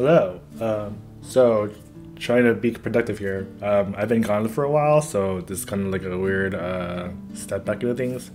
Hello. Um, so, trying to be productive here. Um, I've been gone for a while, so this is kind of like a weird uh, step back into things.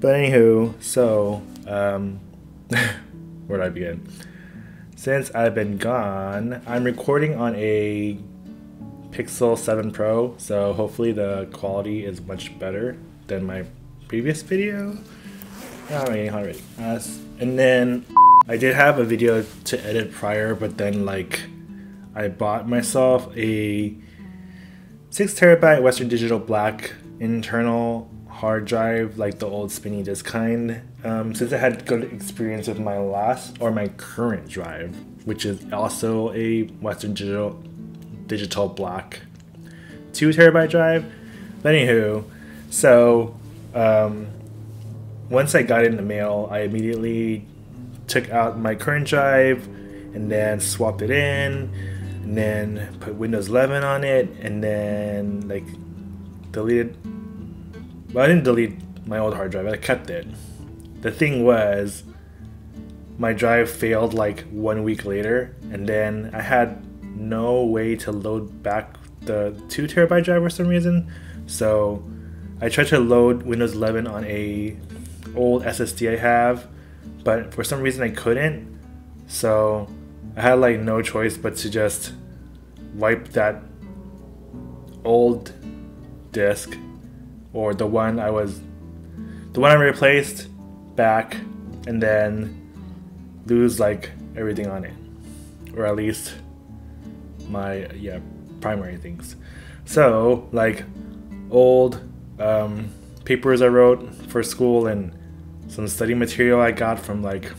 But anywho, so um, where do I begin? Since I've been gone, I'm recording on a Pixel 7 Pro, so hopefully the quality is much better than my previous video. Yeah, already. Uh, and then I did have a video to edit prior, but then like I bought myself a six terabyte Western Digital Black internal hard drive, like the old spinny disk kind. Um, since I had good experience with my last or my current drive, which is also a Western Digital Digital Black two terabyte drive. But anywho, so um, once I got it in the mail, I immediately took out my current drive and then swapped it in and then put Windows 11 on it and then like deleted well I didn't delete my old hard drive I kept it. The thing was my drive failed like one week later and then I had no way to load back the 2 terabyte drive for some reason. So I tried to load Windows 11 on a old SSD I have but for some reason I couldn't. So I had like no choice but to just wipe that old disk or the one I was the one I replaced back and then lose like everything on it or at least my yeah primary things so like old um, papers I wrote for school and some study material I got from like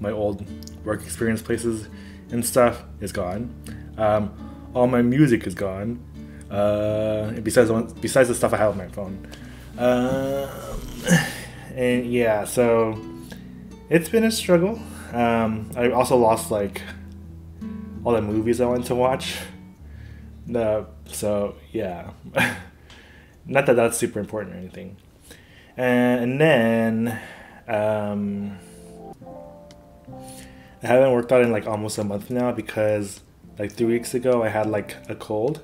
my old work experience places and stuff is gone. Um, all my music is gone. Uh, besides besides the stuff I have on my phone. Um, and yeah, so it's been a struggle. Um, I also lost like all the movies I wanted to watch. The so yeah, not that that's super important or anything. And then um, I haven't worked out in like almost a month now because like three weeks ago I had like a cold.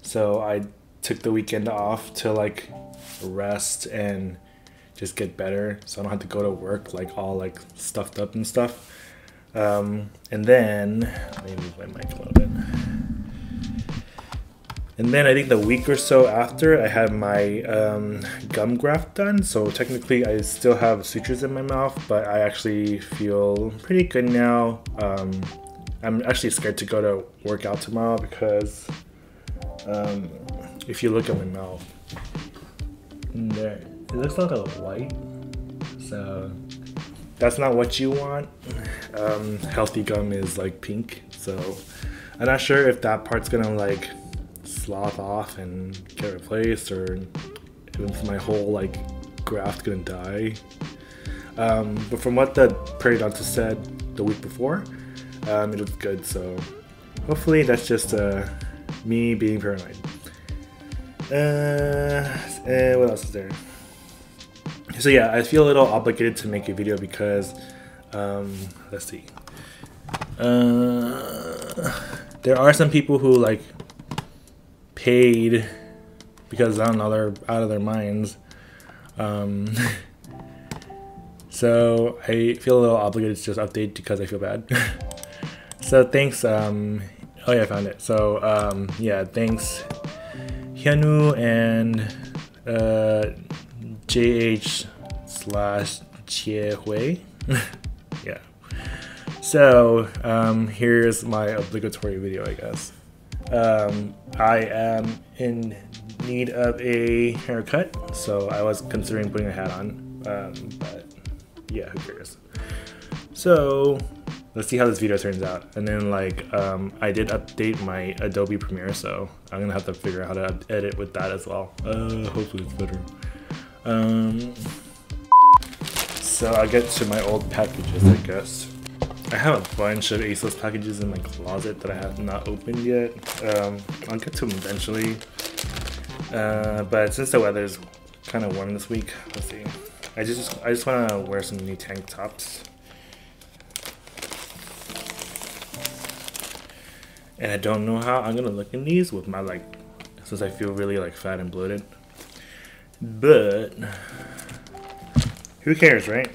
So I took the weekend off to like rest and just get better so I don't have to go to work like all like stuffed up and stuff. Um, and then, let me move my mic a little bit. And then I think the week or so after, I had my um, gum graft done. So technically, I still have sutures in my mouth, but I actually feel pretty good now. Um, I'm actually scared to go to work out tomorrow because um, if you look at my mouth, there it looks like a white. So that's not what you want. Um, healthy gum is like pink. So I'm not sure if that part's gonna like slough off and get replaced or if my whole like graft gonna die. Um, but from what the periodontist said the week before, um, it looks good. So hopefully that's just uh, me being paranoid. Uh, and what else is there? So yeah, I feel a little obligated to make a video because, um, let's see. Uh, there are some people who like paid because I don't know they're out of their minds. Um, so I feel a little obligated to just update because I feel bad. so thanks. Um, oh yeah, I found it. So um, yeah, thanks Hyunu and uh, JH slash Chie yeah. So um, here's my obligatory video, I guess. Um, I am in need of a haircut, so I was considering putting a hat on, um, but yeah, who cares? So let's see how this video turns out. And then like um, I did update my Adobe Premiere, so I'm gonna have to figure out how to edit with that as well. Uh, hopefully it's better. Um, so I'll get to my old packages, I guess. I have a bunch of ASOS packages in my closet that I have not opened yet. Um, I'll get to them eventually. Uh, but since the weather's kind of warm this week, let's see. I just I just want to wear some new tank tops. And I don't know how I'm gonna look in these with my like, since I feel really like fat and bloated. But who cares, right?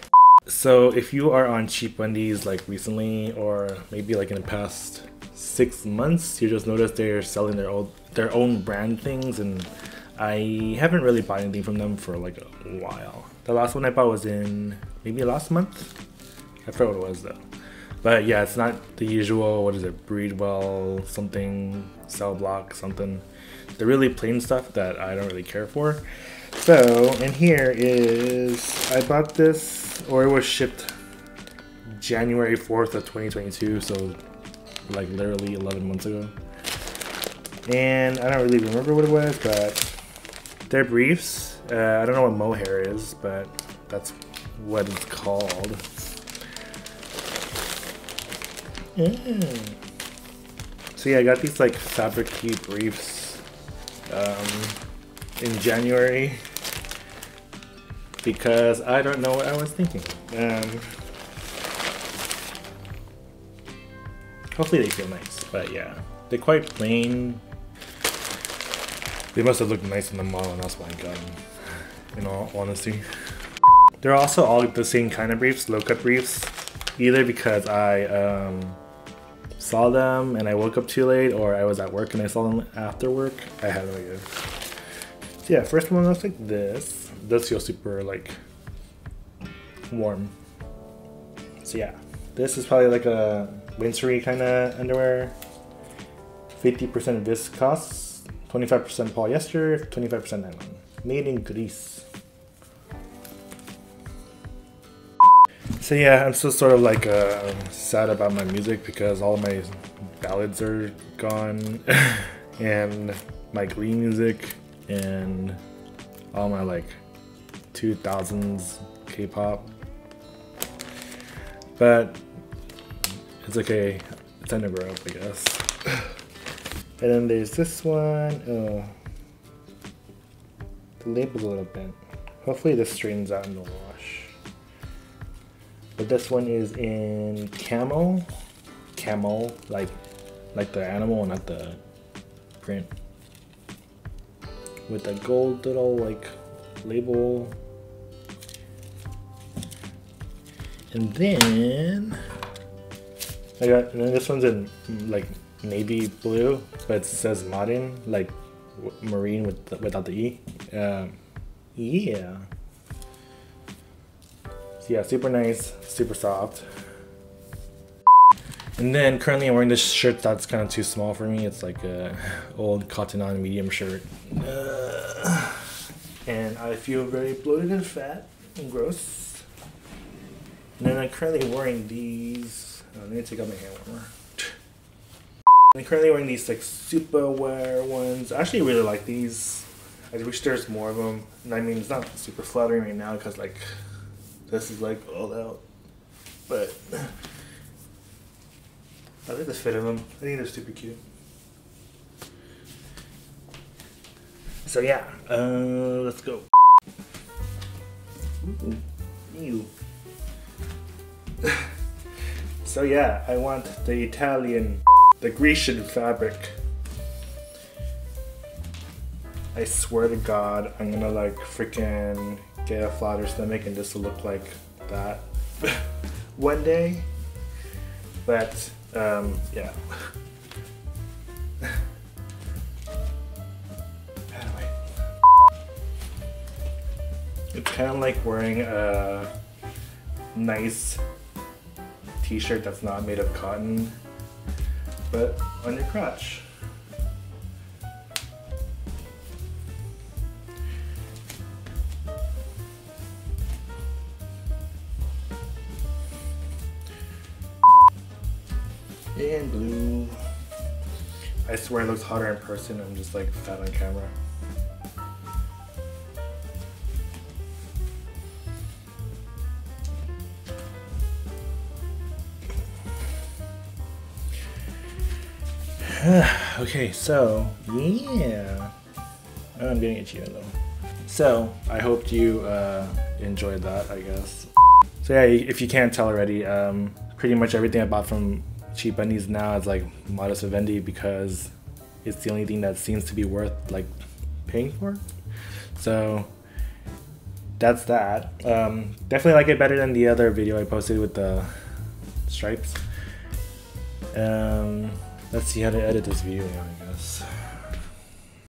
So if you are on CheapUndies like recently or maybe like in the past six months, you just noticed they're selling their old their own brand things and I haven't really bought anything from them for like a while. The last one I bought was in maybe last month. I forgot what it was though. But yeah, it's not the usual, what is it, Breedwell, something, cell block, something. The really plain stuff that I don't really care for. So, and here is, I bought this, or it was shipped January 4th of 2022, so like literally 11 months ago. And I don't really remember what it was, but they're briefs. Uh, I don't know what mohair is, but that's what it's called. Mm. So yeah, I got these like fabric briefs um, in January because I don't know what I was thinking. Um, hopefully they feel nice, but yeah, they're quite plain. They must have looked nice in the model, and that's why I got them. In all honesty, they're also all the same kind of briefs, low cut briefs. Either because I um, saw them and I woke up too late, or I was at work and I saw them after work. I had no idea. Yeah, first one looks like this. Does feel super like warm. So yeah, this is probably like a wintry kind of underwear. 50% viscose, 25% polyester, 25% nylon. Made in Greece. So yeah, I'm still sort of like uh, sad about my music because all my ballads are gone, and my Glee music, and all my like 2000s K-pop. But it's okay. It's time to grow up, I guess. and then there's this one. Oh, the label's a little bent. Hopefully this straightens out in the wash. But this one is in camel. Camel, like like the animal, not the print. With a gold little like label. And then I got and then this one's in like navy blue, but it says modern, like marine with the, without the e. Um, yeah yeah, super nice, super soft. And then currently I'm wearing this shirt that's kind of too small for me. It's like a old cotton on medium shirt. Uh, and I feel very bloated and fat and gross. And then I'm currently wearing these. Oh, need to take out my hand warmer. I'm currently wearing these like Supawear ones. I actually really like these. I wish there's more of them. And I mean, it's not super flattering right now because like this is like all out. But I like the fit of them. I think they're super cute. So yeah, uh, let's go. Ooh, ew. so yeah, I want the Italian, the Grecian fabric. I swear to God, I'm gonna like freaking get a flatter stomach and this will look like that one day. But um, yeah. It's kind of like wearing a nice t-shirt that's not made of cotton, but on your crotch. And blue. I swear it looks hotter in person. I'm just like fat on camera. okay, so yeah, oh, I'm getting itchy though. So I hope you uh, enjoyed that. I guess. So yeah, if you can't tell already, um, pretty much everything I bought from cheap undies now as like Modus Vivendi because it's the only thing that seems to be worth like paying for. So that's that. Um, definitely like it better than the other video I posted with the stripes. Um, let's see how to edit this video, I guess.